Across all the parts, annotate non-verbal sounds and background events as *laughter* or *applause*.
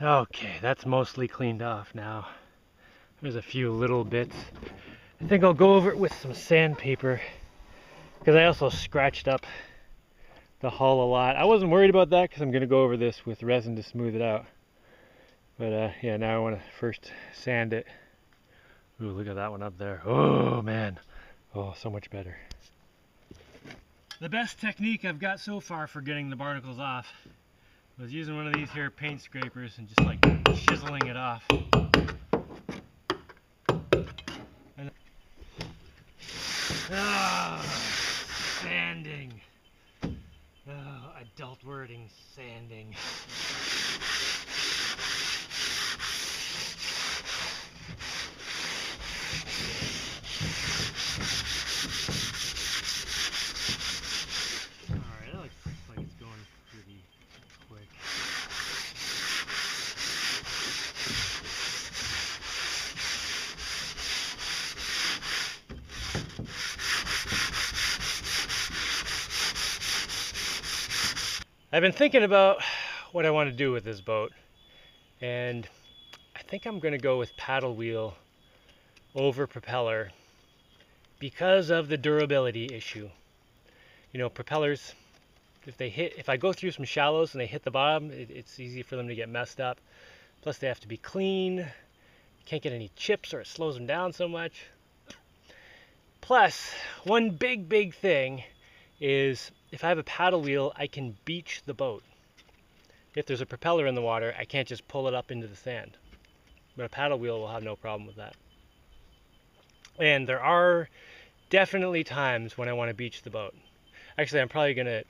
Okay, that's mostly cleaned off now. There's a few little bits. I think I'll go over it with some sandpaper because I also scratched up the hull a lot. I wasn't worried about that because I'm going to go over this with resin to smooth it out. But uh, yeah, now I want to first sand it. Ooh, look at that one up there. Oh man, oh so much better. The best technique I've got so far for getting the barnacles off was using one of these here paint scrapers and just like chiseling it off. And, ah, sanding. Oh, adult wording, sanding. Alright, that looks like it's going pretty quick. I've been thinking about *sighs* what I want to do with this boat, and I think I'm going to go with paddle wheel over propeller because of the durability issue. You know, propellers, if they hit, if I go through some shallows and they hit the bottom, it, it's easy for them to get messed up. Plus, they have to be clean. Can't get any chips or it slows them down so much. Plus, one big, big thing is if I have a paddle wheel, I can beach the boat. If there's a propeller in the water, I can't just pull it up into the sand. But a paddle wheel will have no problem with that. And there are definitely times when I want to beach the boat. Actually, I'm probably going to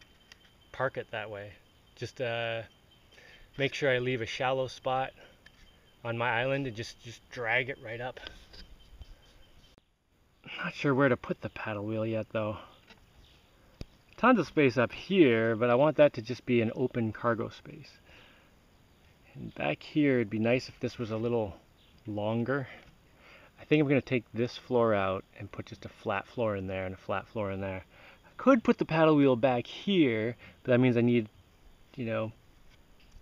park it that way. Just uh, make sure I leave a shallow spot on my island and just, just drag it right up. Not sure where to put the paddle wheel yet though. Tons of space up here, but I want that to just be an open cargo space. And back here, it'd be nice if this was a little longer. I think I'm going to take this floor out and put just a flat floor in there and a flat floor in there. I could put the paddle wheel back here, but that means I need, you know,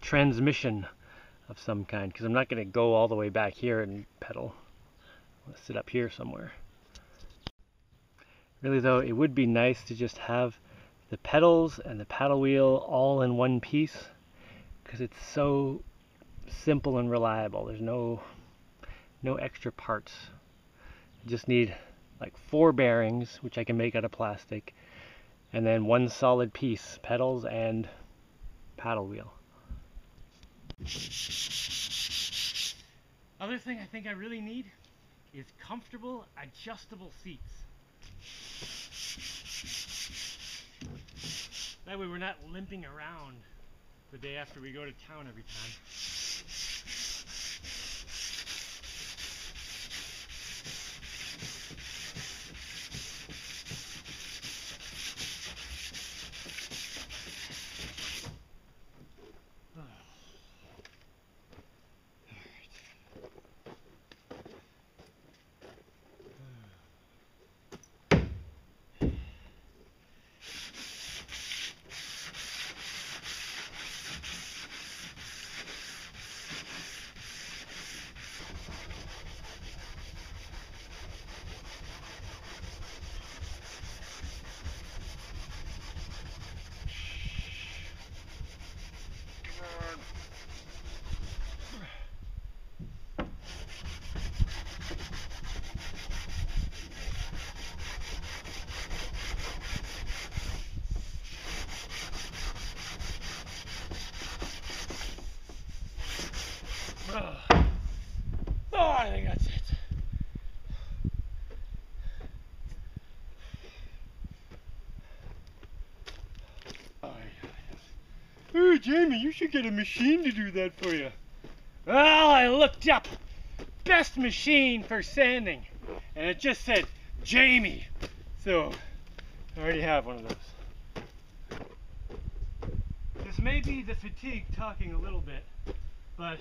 transmission of some kind because I'm not going to go all the way back here and pedal. I'll sit up here somewhere. Really though, it would be nice to just have the pedals and the paddle wheel all in one piece because it's so simple and reliable. There's no no extra parts. You just need like four bearings, which I can make out of plastic, and then one solid piece, pedals and paddle wheel. Other thing I think I really need is comfortable adjustable seats. That way we're not limping around the day after we go to town every time. Oh, oh I think that's it. Hey, Jaimie, you should get a machine to do that for you. Well, I looked up best machine for sanding, and it just said Jaimie. So, I already have one of those. This may be the fatigue talking a little bit, but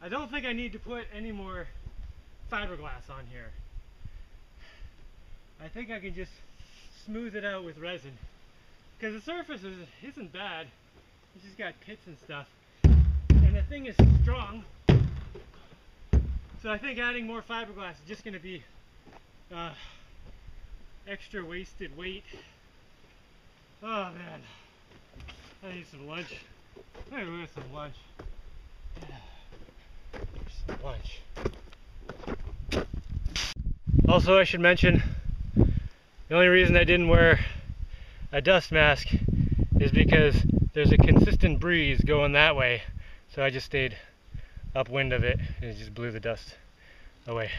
I don't think I need to put any more fiberglass on here. I think I can just smooth it out with resin. Because the surface is, isn't bad. It's just got pits and stuff. And the thing is strong. So I think adding more fiberglass is just going to be uh, extra wasted weight. Oh man, I need some lunch. I need some lunch. Some lunch. Also, I should mention the only reason I didn't wear a dust mask is because there's a consistent breeze going that way. So I just stayed upwind of it and it just blew the dust away.